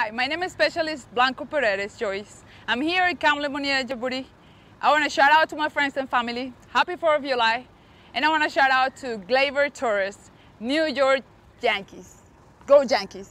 Hi, my name is Specialist Blancoparedes Joyce. I'm here at Camp Lemonnier Djibouti. I want to shout out to my friends and family. Happy 4th of July. And I want to shout out to Gleyber Torres, New York Yankees. Go Yankees.